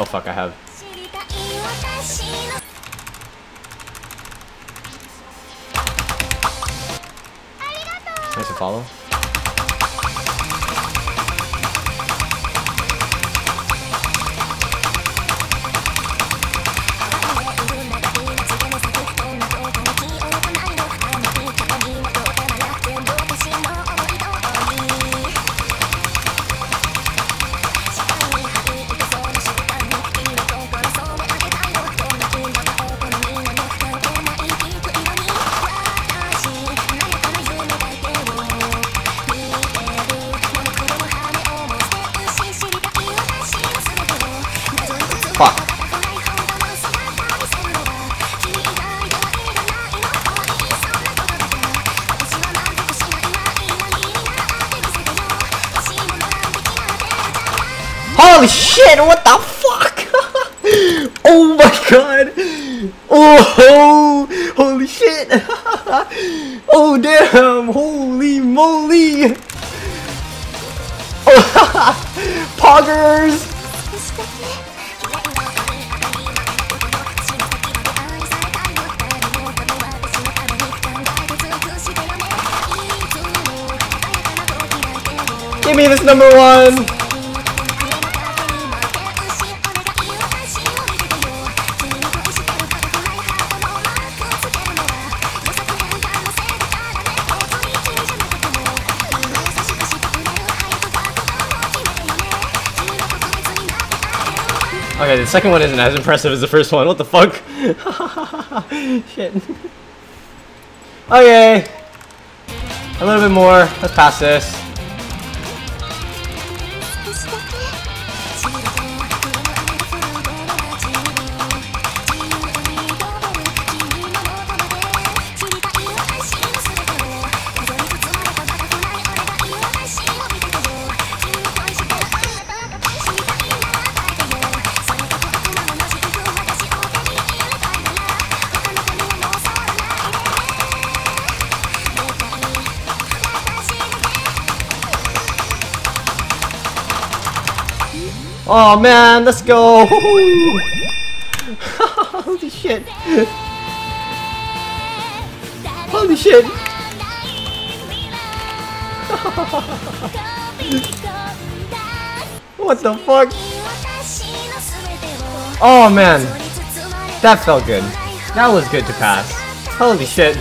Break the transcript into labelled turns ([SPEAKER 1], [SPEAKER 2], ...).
[SPEAKER 1] Oh fuck, I have. Nice to follow. Fuck. Holy shit, what the fuck? oh my god. Oh, holy shit. oh damn, holy moly. Poggers. Give me this number one. Okay, the second one isn't as impressive as the first one. What the fuck? Shit. Okay. A little bit more. Let's pass this. Oh man, let's go! Holy shit! Holy shit! what the fuck? Oh man, that felt good. That was good to pass. Holy shit.